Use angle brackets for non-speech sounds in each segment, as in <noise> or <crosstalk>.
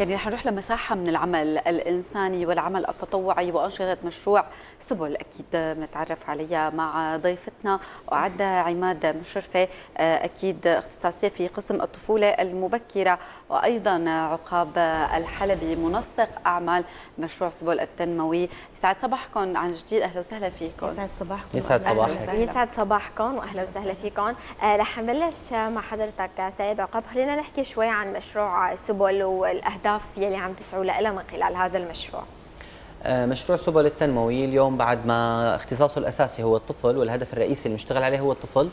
يعني رح نروح لمساحة من العمل الإنساني والعمل التطوعي وأنشطة مشروع سبل أكيد نتعرف عليها مع ضيفتنا وعد عماد مشرفة أكيد اختصاصية في قسم الطفولة المبكرة وأيضا عقاب الحلبي منسق أعمال مشروع سبل التنموي يسعد صباحكم عن جديد. أهلا وسهلا فيكم. يسعد صباحكم. يسعد صباحك. يسعد صباحكم وأهلا وسهلا فيكم. آه رح نبلش مع حضرتك سيد عقاب خلينا نحكي شوي عن مشروع سبل والأهداف يلي عم تسعوا لها من خلال هذا المشروع. مشروع سبل التنموي اليوم بعد ما اختصاصه الأساسي هو الطفل والهدف الرئيسي اللي بنشتغل عليه هو الطفل.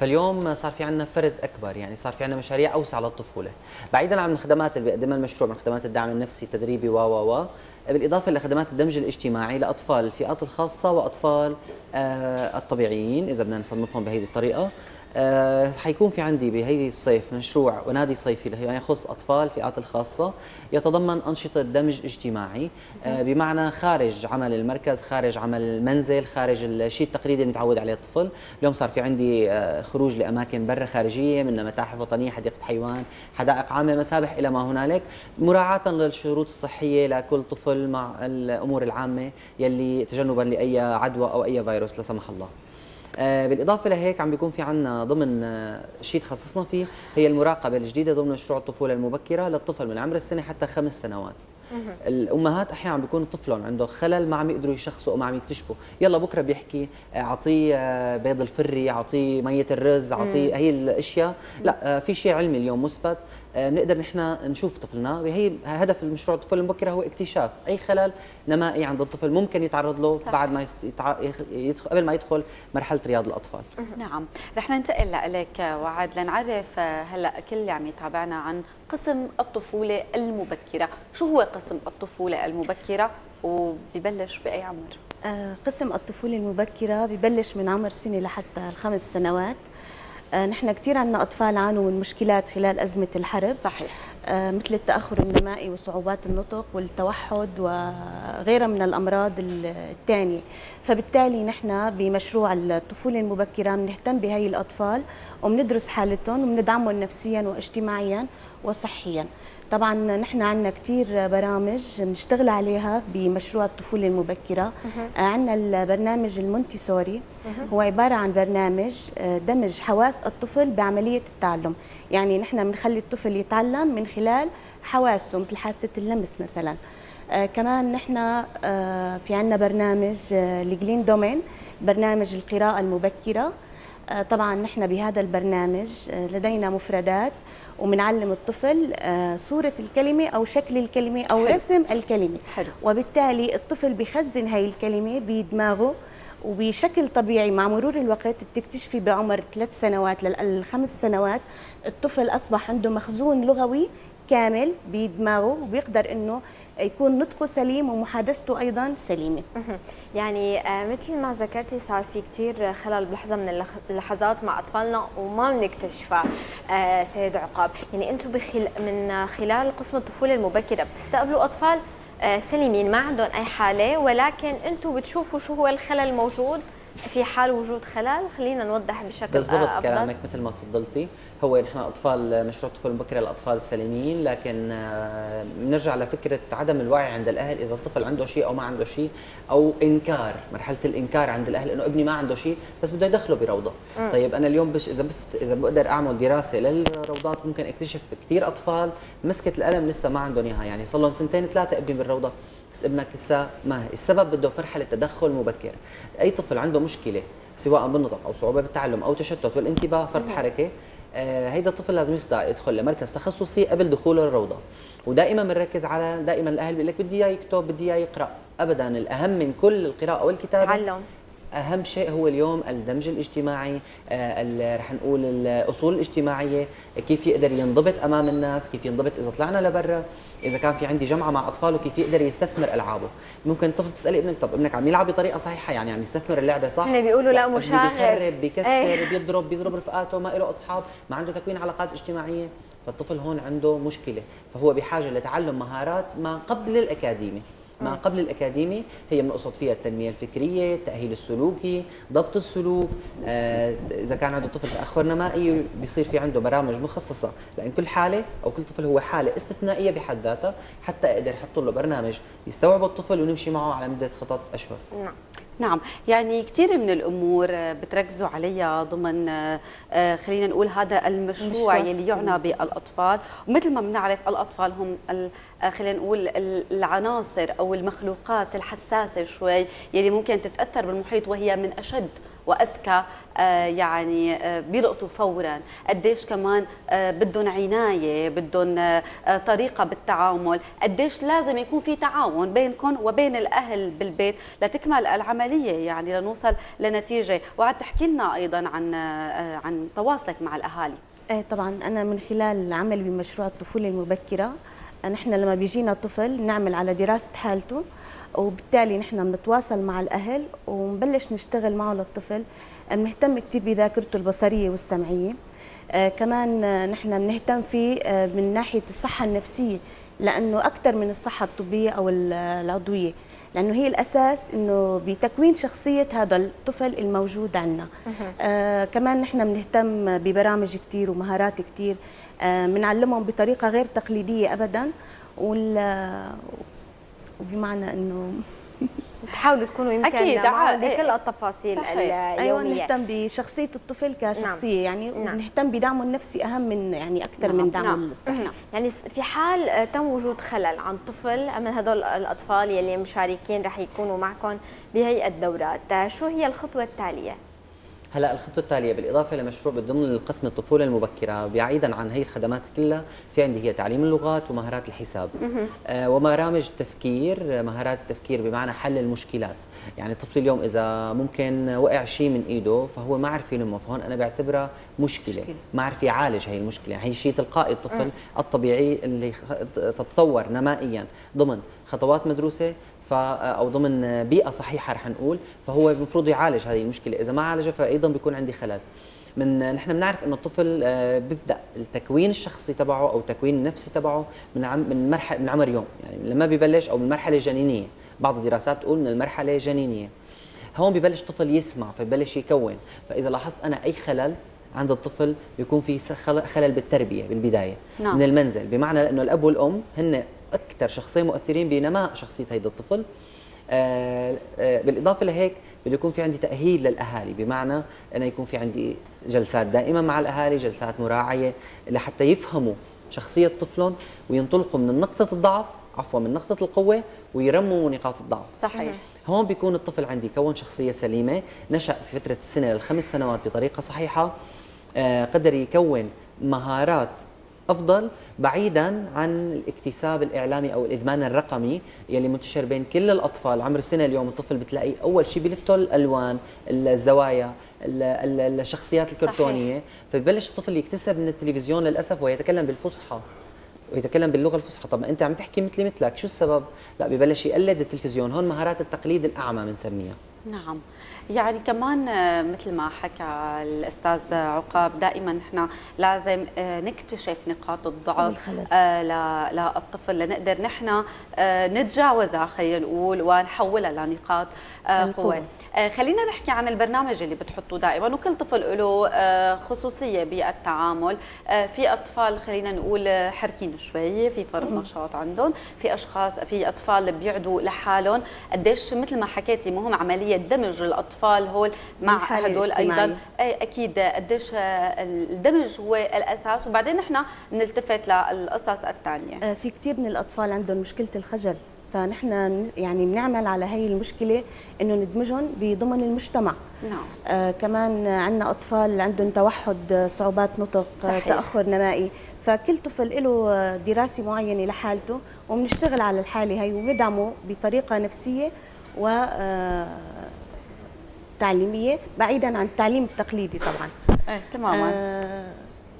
فاليوم صار في عندنا فرز أكبر يعني صار في عندنا مشاريع أوسع للطفولة. بعيدا عن الخدمات اللي بيقدمها المشروع من خدمات الدعم النفسي التدريبي و و و. بالإضافة لخدمات الدمج الاجتماعي لأطفال الفئات الخاصة وأطفال الطبيعيين إذا بدنا نصنفهم بهذه الطريقة. آه حيكون في عندي بهذه الصيف مشروع ونادي صيفي اللي يخص أطفال الفئات الخاصة يتضمن أنشطة دمج اجتماعي آه بمعنى خارج عمل المركز خارج عمل المنزل خارج الشيء التقليدي اللي متعود عليه الطفل. اليوم صار في عندي آه خروج لأماكن برا خارجية من متاحف وطنية حديقة حيوان حدائق عامة مسابح إلى ما هنالك مراعاة للشروط الصحية لكل طفل مع الأمور العامة يلي تجنبا لأي عدوى أو أي فيروس لا سمح الله. بالإضافة لهيك عم بيكون في عندنا ضمن آه شيء تخصصنا فيه هي المراقبة الجديدة ضمن مشروع الطفولة المبكرة للطفل من عمر السنة حتى خمس سنوات. الأمهات أحيانا بيكون طفلهم عنده خلل ما عم يقدروا يشخصوا أو ما عم يكتشفوا. يلا بكرة بيحكي أعطيه بيض الفري أعطيه مية الرز أعطيه هي الأشياء. لا في شيء علمي اليوم مثبت. بنقدر نحن نشوف طفلنا. وهي هدف المشروع الطفوله المبكره هو اكتشاف. أي خلل نمائي عند الطفل ممكن يتعرض له صح. بعد ما يتع... يدخل قبل ما يدخل مرحلة رياض الأطفال. نعم. رح ننتقل لك وعد لنعرف هلأ كل اللي عم يتابعنا عن قسم الطفولة المبكرة. شو هو قسم الطفولة المبكرة؟ وبيبلش بأي عمر؟ آه قسم الطفولة المبكرة ببلش من عمر سنة لحتى الخمس سنوات. آه نحن كثير عندنا أطفال عانوا من مشكلات خلال أزمة الحرب. صحيح. آه مثل التأخر النمائي وصعوبات النطق والتوحد وغيرها من الأمراض الثانية فبالتالي نحن بمشروع الطفولة المبكرة بنهتم بهي الأطفال وبندرس حالتهم وبندعمهم نفسيا واجتماعيا وصحيا. طبعا نحن عندنا كثير برامج بنشتغل عليها بمشروع الطفولة المبكرة. عندنا البرنامج المونتيسوري. هو عبارة عن برنامج دمج حواس الطفل بعملية التعلم. يعني نحن بنخلي الطفل يتعلم من خلال حواسه مثل حاسة اللمس مثلا. آه كمان نحن آه في عندنا برنامج آه الجلين دومين برنامج القراءة المبكرة. آه طبعا نحن بهذا البرنامج آه لدينا مفردات وبنعلم الطفل صورة الكلمة أو شكل الكلمة أو حلو. رسم الكلمة حلو. وبالتالي الطفل بخزن هاي الكلمة بدماغه وبشكل طبيعي مع مرور الوقت بتكتشفي بعمر ثلاث سنوات للخمس سنوات الطفل أصبح عنده مخزون لغوي كامل بدماغه وبيقدر إنه يكون نطقه سليم ومحادثته أيضا سليمة. يعني مثل ما ذكرتي صار في كثير خلل بلحظة من اللحظات مع أطفالنا وما بنكتشفها سيد عقاب، يعني أنتم بخل... من خلال قسم الطفولة المبكرة بتستقبلوا أطفال سليمين ما عندهم أي حالة ولكن أنتم بتشوفوا شو هو الخلل الموجود؟ في حال وجود خلل خلينا نوضح بشكل بالضبط أفضل. كلامك مثل ما تفضلتي. هو نحن أطفال مشروع الطفوله المبكره للأطفال السليمين لكن بنرجع لفكرة عدم الوعي عند الأهل. إذا الطفل عنده شيء أو ما عنده شيء أو إنكار مرحلة الإنكار عند الأهل إنه ابني ما عنده شيء بس بده يدخله بروضة. م. طيب أنا اليوم بش إذا بفت إذا بقدر أعمل دراسة للروضات ممكن أكتشف كثير أطفال مسكه القلم لسه ما عندهم إياها. يعني صار لهم سنتين ثلاثة ابني بالروضة. بس ابنك لسه ما هي؟ السبب بده فرحة للتدخل مبكر أي طفل عنده مشكلة سواء بالنطق أو صعوبة بالتعلم أو تشتت والانتباه فرط حركة آه هيدا الطفل لازم يخضع يدخل لمركز تخصصي قبل دخوله للروضه ودائما بنركز على دائما الأهل بيقول لك بدي اياه يكتب بدي اياه يقرأ. ابدا الأهم من كل القراءة والكتابة تعلم. أهم شيء هو اليوم الدمج الاجتماعي آه رح نقول الأصول الاجتماعية كيف يقدر ينضبط أمام الناس كيف ينضبط إذا طلعنا لبرا إذا كان في عندي جمعة مع اطفاله كيف يقدر يستثمر ألعابه. ممكن الطفل تسألي ابنك طب ابنك عم يلعب بطريقة صحيحة يعني عم يستثمر اللعبة صح؟ هن بيقولوا لا مشاغب بيخرب بيكسر أيه. بيضرب بيضرب رفقاته ما له أصحاب ما عنده تكوين علاقات اجتماعية. فالطفل هون عنده مشكلة. فهو بحاجة لتعلم مهارات ما قبل الاكاديمي ما قبل الأكاديمي هي بنقصد فيها التنمية الفكرية التاهيل السلوكي ضبط السلوك. آه إذا كان عنده طفل تأخر نمائي بيصير في عنده برامج مخصصة. لأن كل حالة أو كل طفل هو حالة استثنائية بحد ذاتها حتى أقدر أحط له برنامج يستوعب الطفل ونمشي معه على مدة خطط أشهر. نعم. نعم يعني كثير من الأمور بتركزوا عليها ضمن آه، خلينا نقول هذا المشروع يلي يعنى بالأطفال. ومثل ما بنعرف الأطفال هم آه، خلينا نقول العناصر أو المخلوقات الحساسة شوي يلي ممكن تتأثر بالمحيط وهي من أشد وأذكى يعني آه، بيلقطوا فورا. قديش كمان آه، بدهم عناية بدهم طريقة بالتعامل. قديش لازم يكون في تعاون بينكم وبين الأهل بالبيت لتكمل العملية يعني لنوصل لنتيجة. وعد تحكي لنا أيضا عن عن تواصلك مع الأهالي. إيه طبعا أنا من خلال العمل بمشروع الطفولة المبكرة نحن لما بيجينا طفل نعمل على دراسة حالته وبالتالي نحن بنتواصل مع الأهل ونبلش نشتغل معه للطفل. بنهتم كثير بذاكرته البصرية والسمعية. آه كمان آه نحن بنهتم فيه آه من ناحية الصحة النفسية لأنه أكثر من الصحة الطبية أو العضوية. لأنه هي الأساس إنه بتكوين شخصية هذا الطفل الموجود عندنا آه كمان نحن بنهتم ببرامج كثير ومهارات كثير بنعلمهم آه بطريقة غير تقليدية ابدا. وال وبمعنى إنه <laughs> تحاولوا تكونوا يمكن أكيد بكل إيه. التفاصيل صحيح. أيوه نهتم بشخصية الطفل كشخصية نعم. يعني نعم. ونهتم بدعمه النفسي أهم من يعني أكثر نعم. من دعمه نعم. الصحي نعم. يعني في حال تم وجود خلل عند طفل من هذول الأطفال يلي مشاركين رح يكونوا معكم بهي الدورات شو هي الخطوة التالية هلا الخطوة التالية بالإضافة لمشروع ضمن القسم الطفولة المبكرة بعيدا عن هي الخدمات كلها في عندي هي تعليم اللغات ومهارات الحساب. آه وبرامج تفكير مهارات التفكير بمعنى حل المشكلات. يعني الطفل اليوم إذا ممكن وقع شيء من إيده فهو ما عرف يلمه فهون أنا بعتبرها مشكلة, مشكلة. ما عرف يعالج هي المشكلة. يعني هي شيء تلقائي الطفل الطبيعي اللي تتطور نمائيا. ضمن خطوات مدروسة أو ضمن بيئة صحيحة رح نقول فهو المفروض يعالج هذه المشكلة. إذا ما عالجها فايضا بيكون عندي خلل من نحن بنعرف إنه الطفل آه، بيبدأ التكوين الشخصي تبعه أو التكوين النفسي تبعه من عم من مرحله من عمر يوم. يعني لما ببلش أو من مرحلة جنينية. بعض الدراسات تقول من المرحلة الجنينيه هون ببلش الطفل يسمع فببلش يكون. فإذا لاحظت أنا أي خلل عند الطفل بيكون في خلل بالتربية بالبداية. نعم. من المنزل. بمعنى إنه الأب والأم هن أكثر شخصين مؤثرين بنماء شخصية هيدا الطفل. آه آه بالإضافة لهيك بده يكون في عندي تأهيل للأهالي بمعنى انه يكون في عندي جلسات دائمة مع الأهالي جلسات مراعية لحتى يفهموا شخصية طفلهم وينطلقوا من نقطة الضعف عفوا من نقطة القوة ويرموا نقاط الضعف. صحيح. هون بيكون الطفل عندي كون شخصية سليمة نشأ في فترة السنة للخمس سنوات بطريقة صحيحة. آه قدر يكون مهارات أفضل بعيدا عن الاكتساب الإعلامي أو الإدمان الرقمي يلي منتشر بين كل الأطفال. عمر السنة اليوم الطفل بتلاقي أول شيء بيلفته الألوان الزوايا الشخصيات الكرتونية. صحيح. فببلش الطفل يكتسب من التلفزيون للأسف ويتكلم بالفصحى ويتكلم باللغة الفصحى. طب ما أنت عم تحكي مثلي مثلك شو السبب؟ لا ببلش يقلد التلفزيون. هون مهارات التقليد الأعمى بنسميها. نعم. يعني كمان آه، مثل ما حكى الأستاذ عقاب دائما نحن لازم آه، نكتشف نقاط الضعف آه، للطفل لنقدر نحن نتجاوزها خلينا نقول ونحولها لنقاط قوة. خلينا نحكي عن البرنامج اللي بتحطوه دائما وكل طفل له خصوصية بالتعامل. في أطفال خلينا نقول حركين شوي في فرط نشاط عندهم في أشخاص في أطفال بيعدوا لحالهم. قديش مثل ما حكيتي مهم عمليه دمج الأطفال هول مع هدول أيضا. أي أكيد قديش الدمج هو الأساس. وبعدين نحن نلتفت للقصص الثانية. آه، في كثير من الأطفال عندهم مشكلة الخجل. فنحن يعني بنعمل على هي المشكلة إنه ندمجهم بضمن المجتمع. نعم. آه كمان عندنا أطفال عندهم توحد صعوبات نطق صحيح. تأخر نمائي. فكل طفل له دراسة معينة لحالته وبنشتغل على الحالة هي وندعمه بطريقة نفسية و آه تعليمية بعيدا عن التعليم التقليدي طبعا. إيه تماما. آه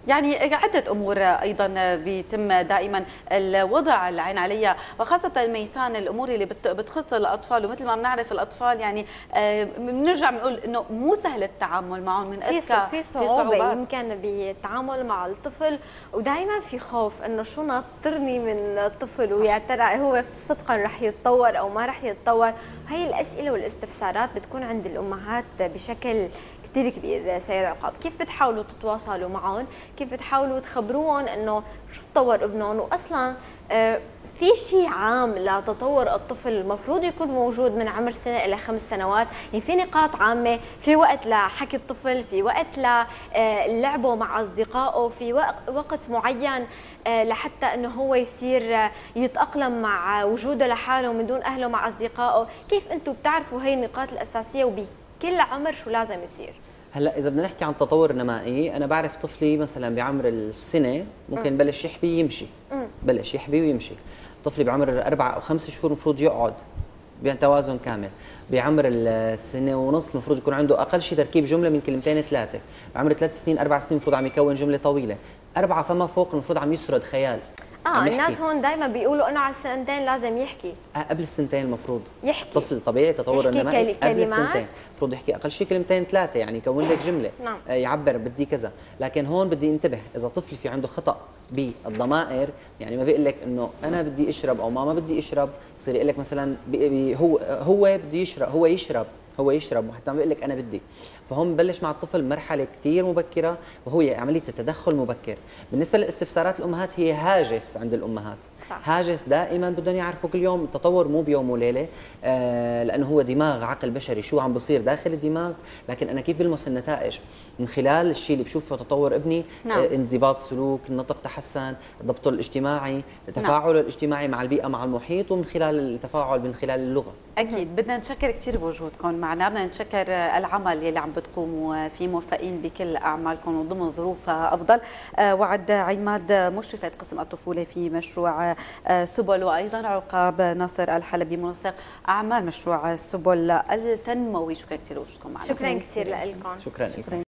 يعني عدة أمور أيضا بيتم دائما الوضع العين عليها وخاصة ميسان الأمور اللي بتخص الأطفال ومثل ما بنعرف الأطفال يعني آه، بنرجع بنقول إنه مو سهل التعامل معهم من أذكى في صعوبة يمكن بالتعامل مع الطفل ودائما في خوف إنه شو ناطرني من الطفل ويا ترى هو صدقا رح يتطور أو ما رح يتطور. هي الأسئلة والاستفسارات بتكون عند الأمهات بشكل كثير كبير سيد عقاب. كيف بتحاولوا تتواصلوا معهم؟ كيف بتحاولوا تخبروهم إنه شو تطور ابنهم؟ واصلا آه، في شيء عام لتطور الطفل المفروض يكون موجود من عمر سنة إلى خمس سنوات؟ يعني في نقاط عامة في وقت لحكي الطفل في وقت للعبه مع أصدقائه في وقت معين آه، لحتى إنه هو يصير يتأقلم مع وجوده لحاله من دون أهله مع أصدقائه. كيف أنتم بتعرفوا هي النقاط الأساسية وبي كل عمر شو لازم يصير. هلا إذا بدنا نحكي عن تطور نمائي أنا بعرف طفلي مثلا بعمر السنة ممكن بلش يحبي يمشي. بلش يحبي ويمشي. طفلي بعمر أربع أو خمس شهور المفروض يقعد بين توازن كامل. بعمر السنة ونص المفروض يكون عنده أقل شيء تركيب جملة من كلمتين ثلاثة. بعمر ثلاث سنين أربع سنين المفروض عم يكون جملة طويلة. أربعة فما فوق المفروض عم يسرد خيال. آه الناس هون دائما بيقولوا إنه على السنتين لازم يحكي. آه قبل السنتين المفروض. يحكي. طفل طبيعي تطور النمائي قبل السنتين المفروض يحكي أقل شيء كلمتين ثلاثة يعني يكون لك جملة. نعم. آه يعبر بدي كذا. لكن هون بدي انتبه إذا طفل في عنده خطأ بالضمائر يعني ما بيقول لك إنه أنا بدي أشرب أو ما ما بدي أشرب بصير يقول لك مثلا بي بي هو هو بده يشرب هو يشرب هو يشرب وحتى عم بيقول لك أنا بدي. فهم ببلش مع الطفل مرحلة كثير مبكرة وهو عملية التدخل مبكر. بالنسبة لاستفسارات الأمهات هي هاجس عند الأمهات. صح. هاجس دائما بدهم يعرفوا كل يوم التطور مو بيوم وليلة آه لأنه هو دماغ عقل بشري. شو عم بصير داخل الدماغ؟ لكن أنا كيف بلمس النتائج؟ من خلال الشيء اللي بشوفه تطور ابني نعم. آه انضباط سلوك النطق تحسن ضبطه الاجتماعي تفاعله نعم. الاجتماعي مع البيئة مع المحيط ومن خلال التفاعل من خلال اللغة. أكيد. بدنا نشكر كثير بوجودكم. معنا بدنا نشكر العمل يلي عم بتقوموا فيه موفقين بكل أعمالكم وضمن ظروف أفضل. آه، وعد عماد مشرفه قسم الطفولة في مشروع آه، سبل وأيضا عقاب ناصر الحلبي منسق أعمال مشروع سبل التنموي. شكرا كثير معنا شكرا كثير لكم شكرا, شكرا.